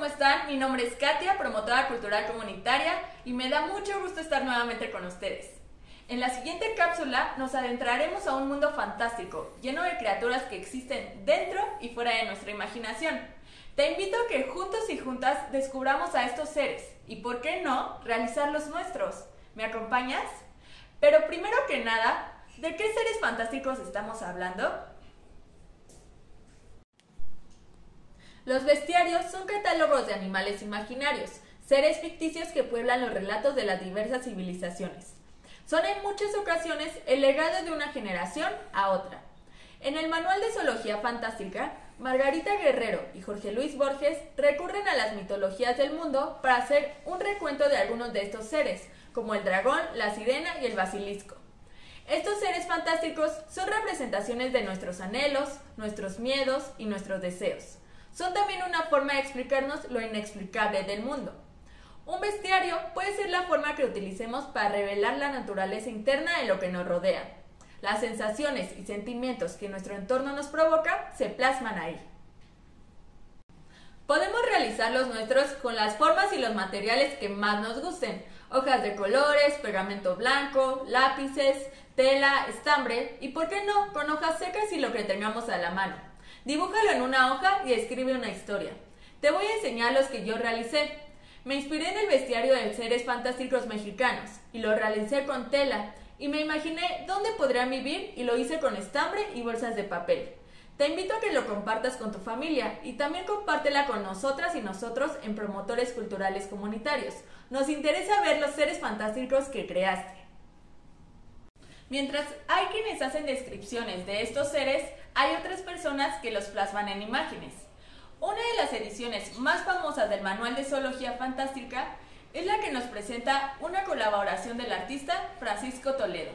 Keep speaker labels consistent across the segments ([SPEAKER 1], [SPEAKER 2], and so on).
[SPEAKER 1] ¿cómo están? Mi nombre es Katia, promotora cultural comunitaria, y me da mucho gusto estar nuevamente con ustedes. En la siguiente cápsula nos adentraremos a un mundo fantástico, lleno de criaturas que existen dentro y fuera de nuestra imaginación. Te invito a que juntos y juntas descubramos a estos seres y, por qué no, realizar los nuestros. ¿Me acompañas? Pero primero que nada, ¿de qué seres fantásticos estamos hablando? Los bestiarios son catálogos de animales imaginarios, seres ficticios que pueblan los relatos de las diversas civilizaciones. Son en muchas ocasiones el legado de una generación a otra. En el Manual de Zoología Fantástica, Margarita Guerrero y Jorge Luis Borges recurren a las mitologías del mundo para hacer un recuento de algunos de estos seres, como el dragón, la sirena y el basilisco. Estos seres fantásticos son representaciones de nuestros anhelos, nuestros miedos y nuestros deseos. Son también una forma de explicarnos lo inexplicable del mundo. Un bestiario puede ser la forma que utilicemos para revelar la naturaleza interna de lo que nos rodea. Las sensaciones y sentimientos que nuestro entorno nos provoca se plasman ahí. Podemos realizar los nuestros con las formas y los materiales que más nos gusten. Hojas de colores, pegamento blanco, lápices, tela, estambre y, por qué no, con hojas secas y lo que tengamos a la mano. Dibújalo en una hoja y escribe una historia. Te voy a enseñar los que yo realicé. Me inspiré en el bestiario de seres fantásticos mexicanos y lo realicé con tela y me imaginé dónde podrían vivir y lo hice con estambre y bolsas de papel. Te invito a que lo compartas con tu familia y también compártela con nosotras y nosotros en Promotores Culturales Comunitarios. Nos interesa ver los seres fantásticos que creaste. Mientras hay quienes hacen descripciones de estos seres, hay otras personas que los plasman en imágenes. Una de las ediciones más famosas del Manual de Zoología Fantástica es la que nos presenta una colaboración del artista Francisco Toledo.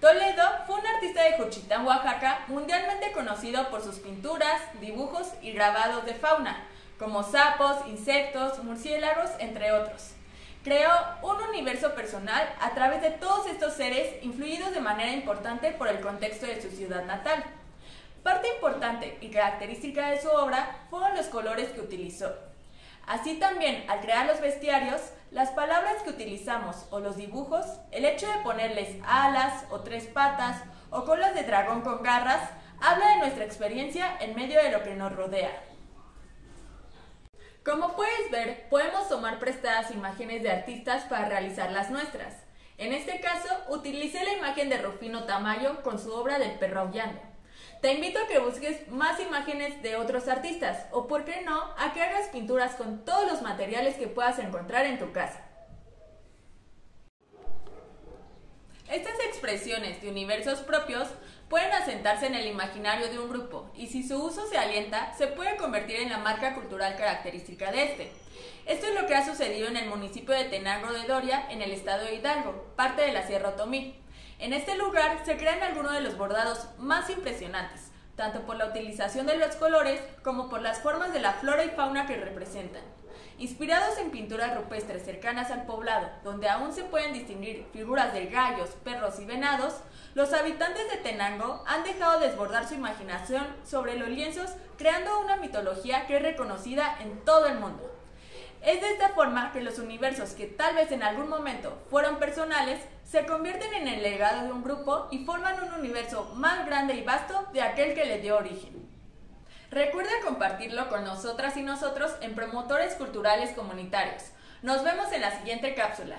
[SPEAKER 1] Toledo fue un artista de Juchitán, Oaxaca, mundialmente conocido por sus pinturas, dibujos y grabados de fauna, como sapos, insectos, murciélagos, entre otros. Creó un universo personal a través de todos estos seres influidos de manera importante por el contexto de su ciudad natal. Parte importante y característica de su obra fueron los colores que utilizó. Así también, al crear los bestiarios, las palabras que utilizamos o los dibujos, el hecho de ponerles alas o tres patas o colas de dragón con garras, habla de nuestra experiencia en medio de lo que nos rodea. Como puedes ver, podemos tomar prestadas imágenes de artistas para realizar las nuestras. En este caso, utilicé la imagen de Rufino Tamayo con su obra del perro aullando. Te invito a que busques más imágenes de otros artistas o, por qué no, a que hagas pinturas con todos los materiales que puedas encontrar en tu casa. De universos propios pueden asentarse en el imaginario de un grupo y si su uso se alienta, se puede convertir en la marca cultural característica de este. Esto es lo que ha sucedido en el municipio de Tenango de Doria, en el estado de Hidalgo, parte de la Sierra Otomí. En este lugar se crean algunos de los bordados más impresionantes, tanto por la utilización de los colores como por las formas de la flora y fauna que representan. Inspirados en pinturas rupestres cercanas al poblado, donde aún se pueden distinguir figuras de gallos, perros y venados, los habitantes de Tenango han dejado desbordar su imaginación sobre los lienzos, creando una mitología que es reconocida en todo el mundo. Es de esta forma que los universos que tal vez en algún momento fueron personales se convierten en el legado de un grupo y forman un universo más grande y vasto de aquel que le dio origen. Recuerda compartirlo con nosotras y nosotros en Promotores Culturales Comunitarios. Nos vemos en la siguiente cápsula.